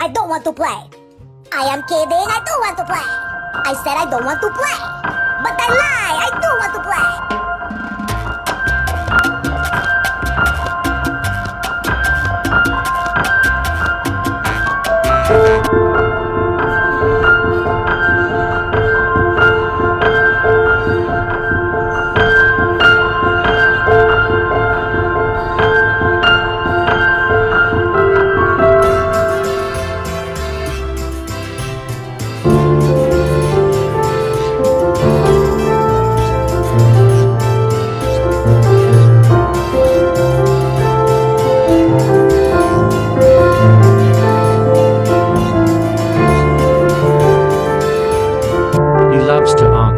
I don't want to play. I am kidding, I don't want to play. I said I don't want to play. But I lie, I do want to play.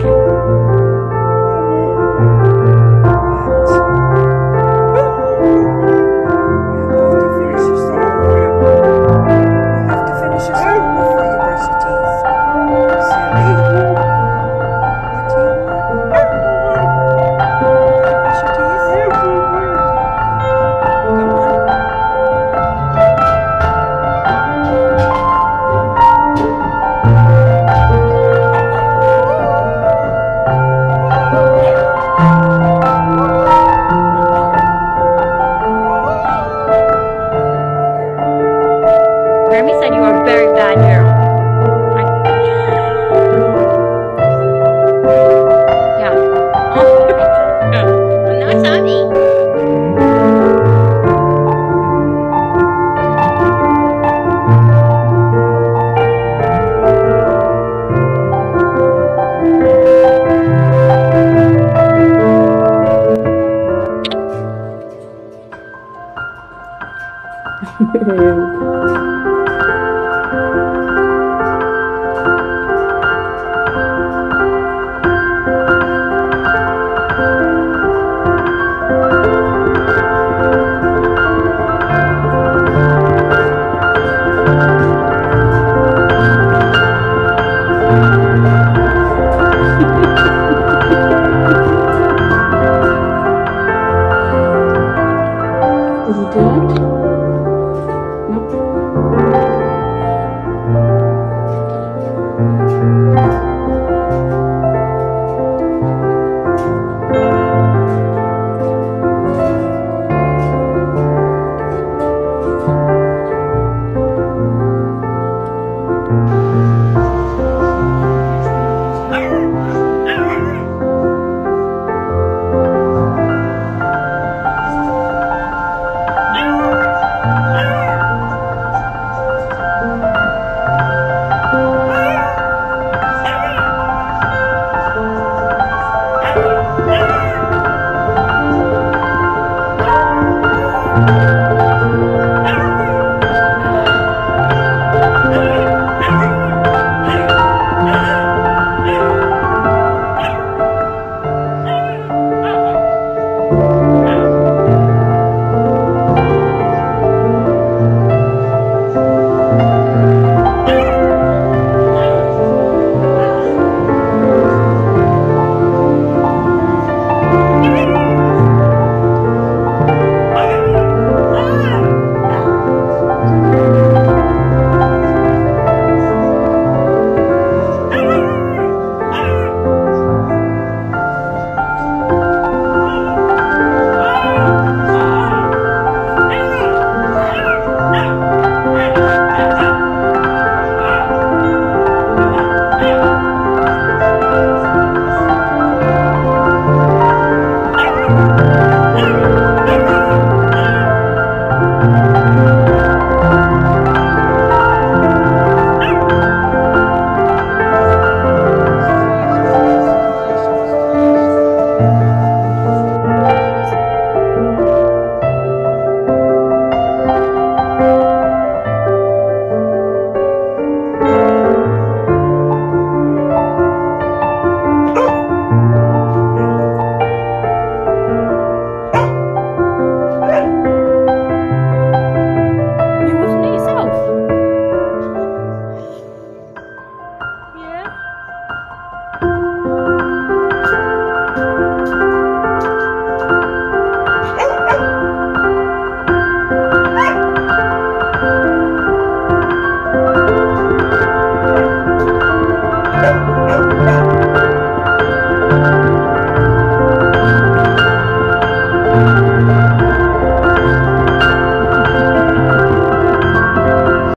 Loves to Grammy said you are a very bad girl. I... Yeah. Oh. no. I'm not sorry. Thank